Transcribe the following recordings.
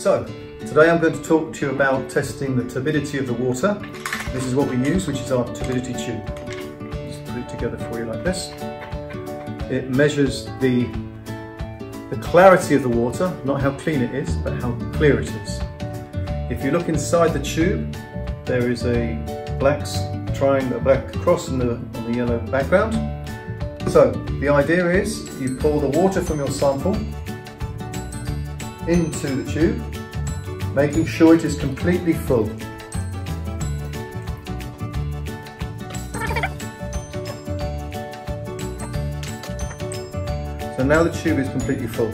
So, today I'm going to talk to you about testing the turbidity of the water. This is what we use, which is our turbidity tube. Just put it together for you like this. It measures the, the clarity of the water, not how clean it is, but how clear it is. If you look inside the tube, there is a black triangle, a black cross on the, on the yellow background. So, the idea is you pour the water from your sample into the tube, making sure it is completely full. So now the tube is completely full.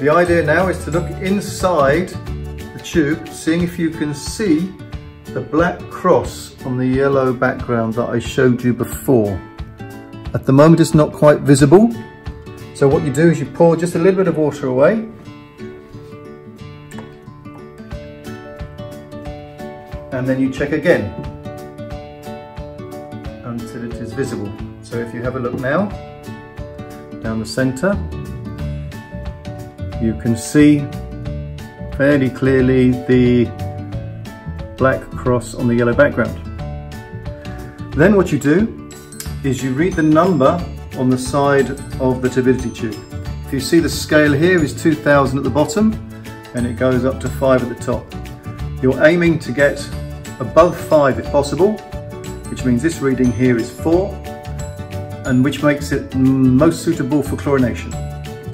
The idea now is to look inside the tube, seeing if you can see the black cross on the yellow background that I showed you before. At the moment it's not quite visible, so what you do is you pour just a little bit of water away and then you check again until it is visible. So if you have a look now, down the center, you can see fairly clearly the black cross on the yellow background. Then what you do is you read the number on the side of the turbidity tube. If you see the scale here is 2000 at the bottom and it goes up to 5 at the top. You're aiming to get above 5 if possible, which means this reading here is 4, and which makes it most suitable for chlorination.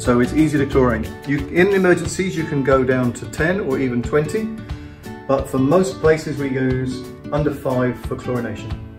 So it's easy to chlorine. You, in emergencies you can go down to 10 or even 20, but for most places we use under 5 for chlorination.